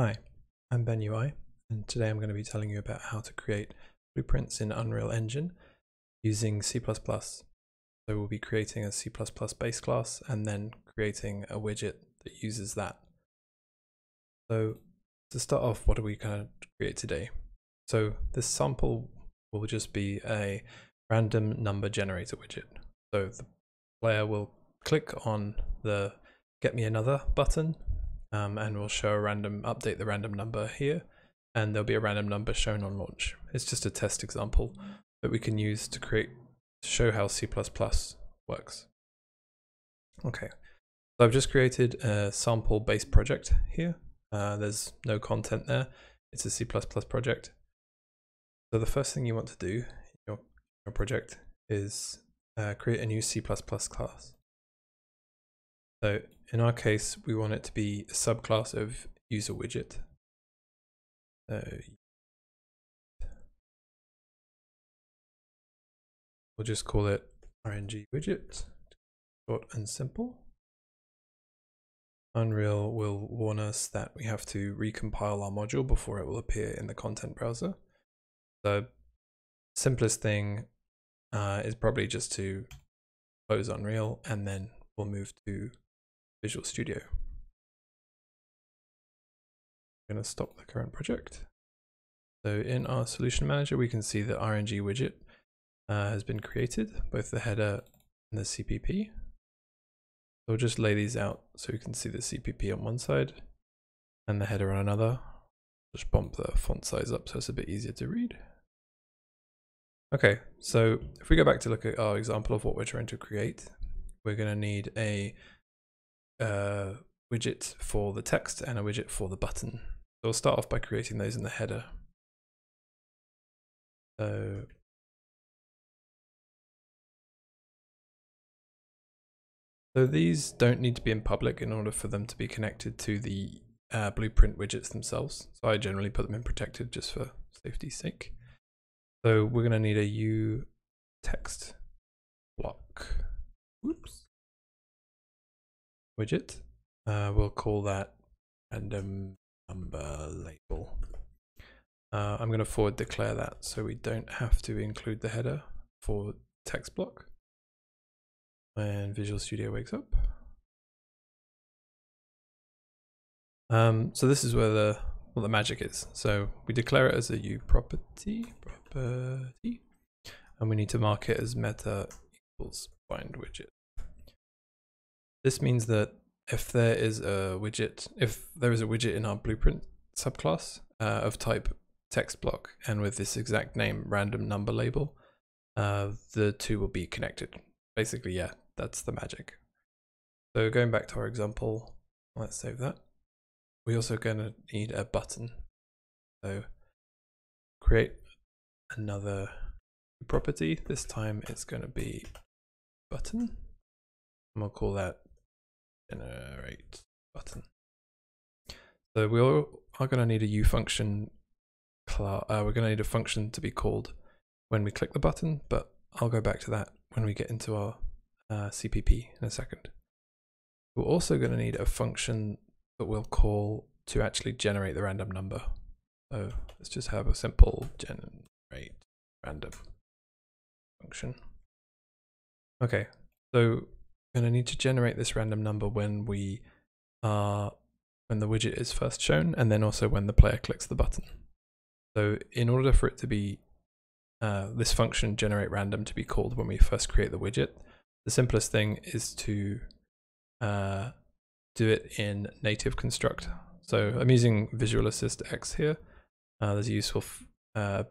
Hi, I'm Ben UI, and today I'm going to be telling you about how to create blueprints in Unreal Engine using C++. So we'll be creating a C++ base class and then creating a widget that uses that. So to start off, what are we going to create today? So this sample will just be a random number generator widget. So the player will click on the get me another button um, and we'll show a random update the random number here and there'll be a random number shown on launch. It's just a test example that we can use to create to show how C++ works. Okay, so I've just created a sample base project here. Uh, there's no content there. It's a C++ project. So the first thing you want to do in your, your project is uh, create a new C++ class. So in our case, we want it to be a subclass of user widget. So we'll just call it RNG widget, short and simple. Unreal will warn us that we have to recompile our module before it will appear in the content browser. The simplest thing uh, is probably just to close Unreal and then we'll move to Visual Studio. I'm going to stop the current project. So in our solution manager, we can see the RNG widget uh, has been created, both the header and the CPP. So we'll just lay these out so we can see the CPP on one side and the header on another. Just bump the font size up so it's a bit easier to read. Okay, so if we go back to look at our example of what we're trying to create, we're going to need a a widget for the text and a widget for the button. So we'll start off by creating those in the header. So So these don't need to be in public in order for them to be connected to the uh, blueprint widgets themselves. So I generally put them in protected just for safety's sake. So we're going to need a u text block. Oops widget. Uh, we'll call that random number label. Uh, I'm going to forward declare that so we don't have to include the header for text block when Visual Studio wakes up. Um, so this is where the what the magic is. So we declare it as a u property property, and we need to mark it as meta equals bind widget. This means that if there is a widget, if there is a widget in our blueprint subclass uh, of type text block and with this exact name random number label, uh, the two will be connected. Basically, yeah, that's the magic. So going back to our example, let's save that. We're also going to need a button. So create another property. This time it's going to be button. And we'll call that generate button. So we are going to need a u function. Uh, we're going to need a function to be called when we click the button, but I'll go back to that when we get into our uh, CPP in a second. We're also going to need a function that we'll call to actually generate the random number. So let's just have a simple generate random function. Okay, so going to need to generate this random number when we are when the widget is first shown and then also when the player clicks the button. So in order for it to be uh, this function generate random to be called when we first create the widget, the simplest thing is to uh, do it in native construct. So I'm using Visual Assist X here. Uh, there's a useful uh,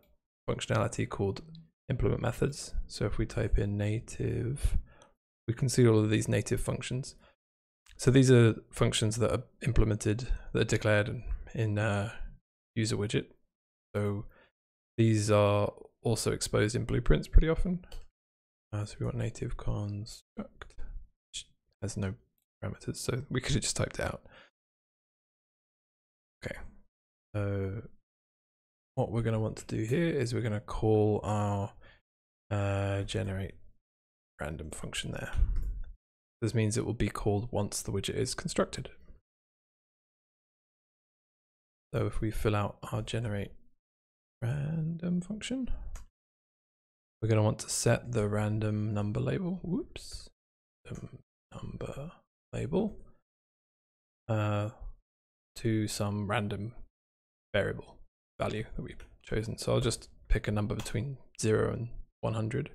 functionality called implement methods. So if we type in native we can see all of these native functions. So these are functions that are implemented, that are declared in uh, user widget. So these are also exposed in blueprints pretty often. Uh, so we want native construct, which has no parameters, so we could have just typed it out. Okay, so what we're going to want to do here is we're going to call our uh, generate random function there. This means it will be called once the widget is constructed. So if we fill out our generate random function, we're going to want to set the random number label. Whoops. Number label uh, to some random variable value that we've chosen. So I'll just pick a number between 0 and 100.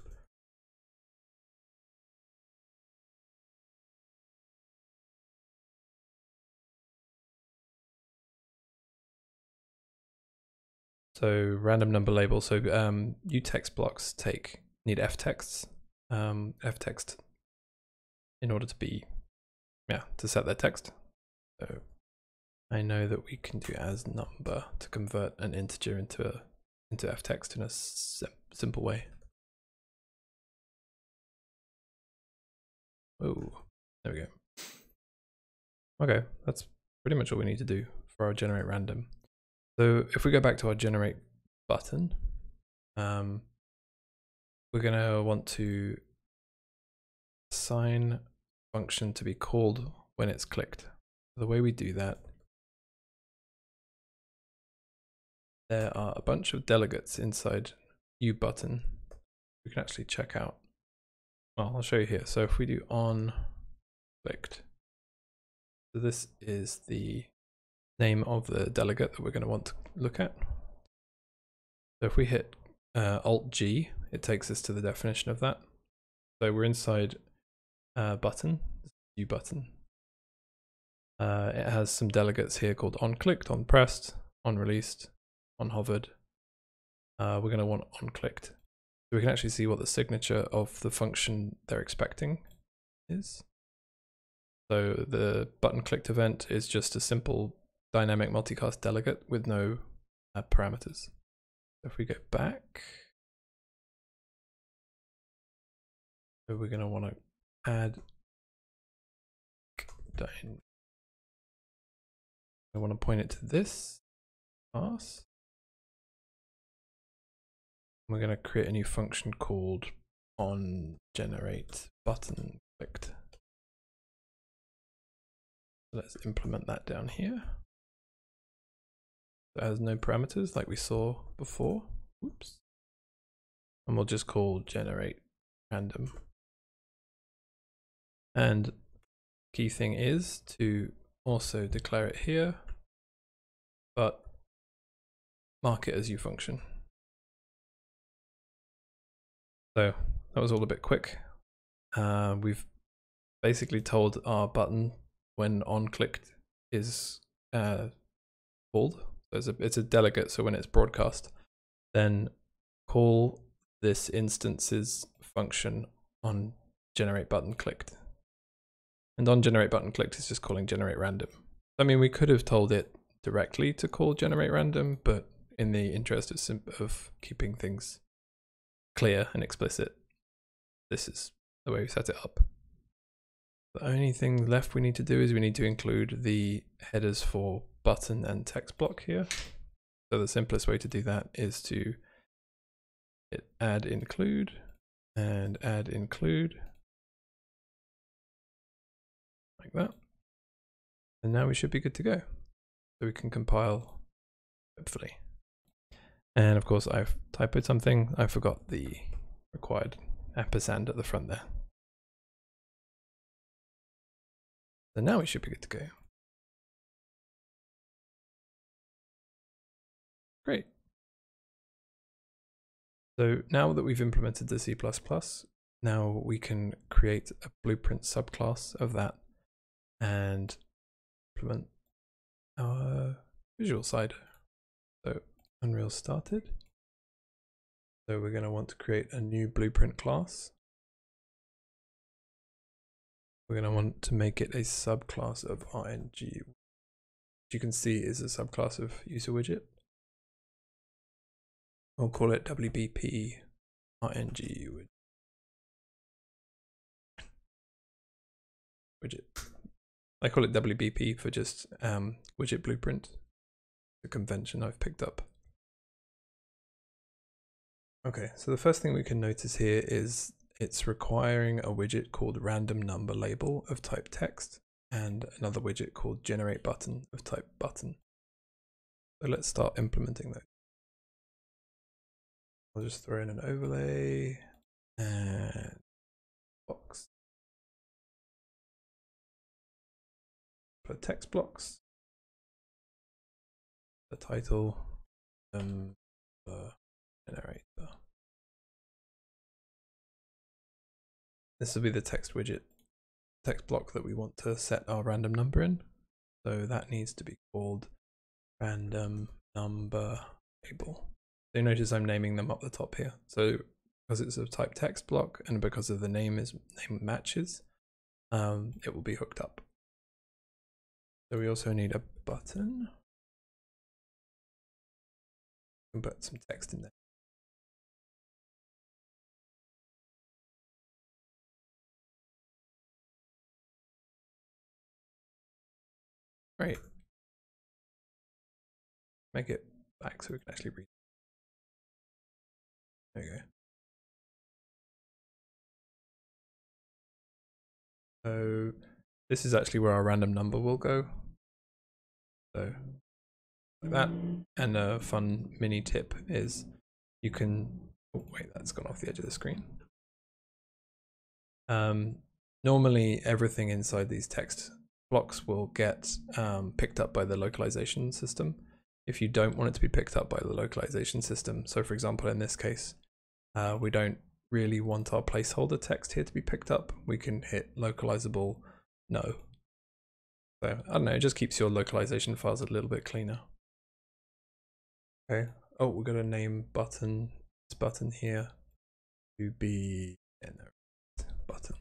So random number label. So um, text blocks take need f texts, um, f text in order to be, yeah, to set their text. So I know that we can do as number to convert an integer into a into f text in a sim simple way. Oh, there we go. Okay, that's pretty much all we need to do for our generate random. So if we go back to our generate button, um, we're going to want to assign function to be called when it's clicked. The way we do that, there are a bunch of delegates inside u button we can actually check out. Well, I'll show you here. So if we do on clicked, so this is the name of the delegate that we're going to want to look at. So if we hit uh, Alt G, it takes us to the definition of that. So we're inside uh, button, U button. Uh, it has some delegates here called on clicked, on pressed, on released, on hovered. Uh, we're going to want on clicked. So we can actually see what the signature of the function they're expecting is. So the button clicked event is just a simple dynamic multicast delegate with no uh, parameters. If we go back, so we're going to want to add I want to point it to this class. We're going to create a new function called on generate button clicked. Let's implement that down here that has no parameters like we saw before. Oops. And we'll just call generate random. And key thing is to also declare it here, but mark it as u function. So that was all a bit quick. Uh, we've basically told our button when on clicked is uh, called it's a, it's a delegate, so when it's broadcast, then call this instance's function on generate button clicked. And on generate button clicked is just calling generate random. I mean, we could have told it directly to call generate random, but in the interest of, of keeping things clear and explicit, this is the way we set it up. The only thing left we need to do is we need to include the headers for button and text block here. So the simplest way to do that is to hit add include and add include like that. And now we should be good to go. So we can compile hopefully. And of course I've typoed something. I forgot the required ampersand at the front there. So now we should be good to go. Great. So now that we've implemented the C++, now we can create a blueprint subclass of that and implement our visual side. So Unreal started. So we're going to want to create a new blueprint class. We're going to want to make it a subclass of RNG, which you can see is a subclass of user widget. I'll call it WBP RNG widget. I call it WBP for just um, widget blueprint, the convention I've picked up. Okay, so the first thing we can notice here is it's requiring a widget called random number label of type text and another widget called generate button of type button. So let's start implementing those. I'll just throw in an overlay and box. Put text blocks. The title, um, the generator. This will be the text widget, text block that we want to set our random number in. So that needs to be called random number label. So notice I'm naming them up the top here. So because it's a type text block and because of the name is name matches, um, it will be hooked up. So we also need a button. And put some text in there. Great. Make it back so we can actually read. There you go. So this is actually where our random number will go. So like that. And a fun mini tip is you can, oh wait, that's gone off the edge of the screen. Um, normally everything inside these text blocks will get um, picked up by the localization system. If you don't want it to be picked up by the localization system, so for example, in this case, uh, we don't really want our placeholder text here to be picked up, we can hit localizable no. So I don't know, it just keeps your localization files a little bit cleaner. Okay. Oh, we've got a name button this button here to be button.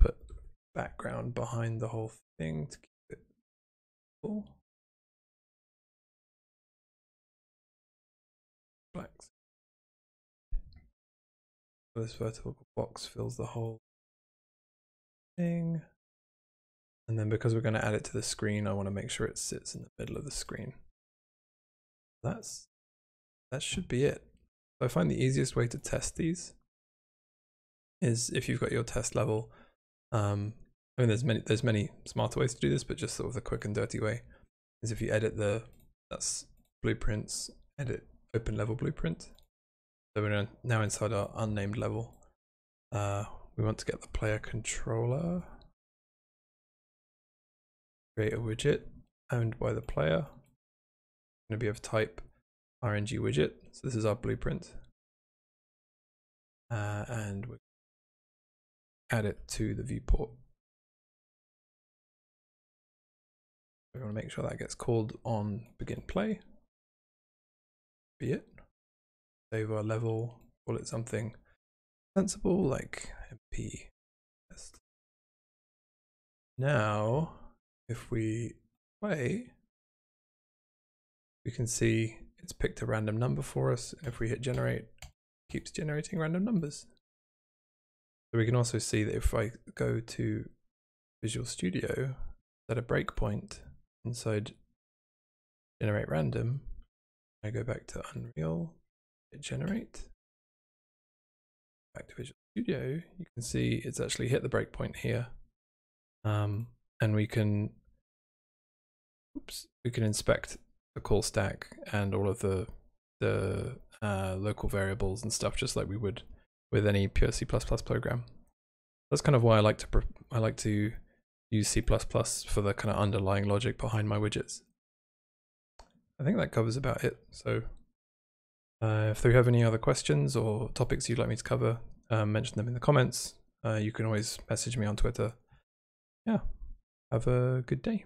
Put background behind the whole thing to keep it full. Blacks. This vertical box fills the whole thing. And then because we're going to add it to the screen, I want to make sure it sits in the middle of the screen. That's that should be it. So I find the easiest way to test these is if you've got your test level. Um, I mean, there's many there's many smarter ways to do this, but just sort of the quick and dirty way is if you edit the that's blueprints, edit open level blueprint, so we're now inside our unnamed level. Uh, we want to get the player controller. Create a widget owned by the player. Going to be of type RNG widget. So this is our blueprint. Uh, and we add it to the viewport. We want to make sure that gets called on begin play. Be it our level, call it something sensible like MP. Now, if we play, we can see it's picked a random number for us. If we hit generate, keeps generating random numbers. So we can also see that if I go to Visual Studio, set a breakpoint inside generate random, I go back to Unreal, generate. Back to Visual Studio, you can see it's actually hit the breakpoint here. Um, and we can, oops, we can inspect the call stack and all of the the uh, local variables and stuff, just like we would with any pure C++ program. That's kind of why I like to I like to use C++ for the kind of underlying logic behind my widgets. I think that covers about it. So uh, if you have any other questions or topics you'd like me to cover, um, mention them in the comments. Uh, you can always message me on Twitter. Yeah, have a good day.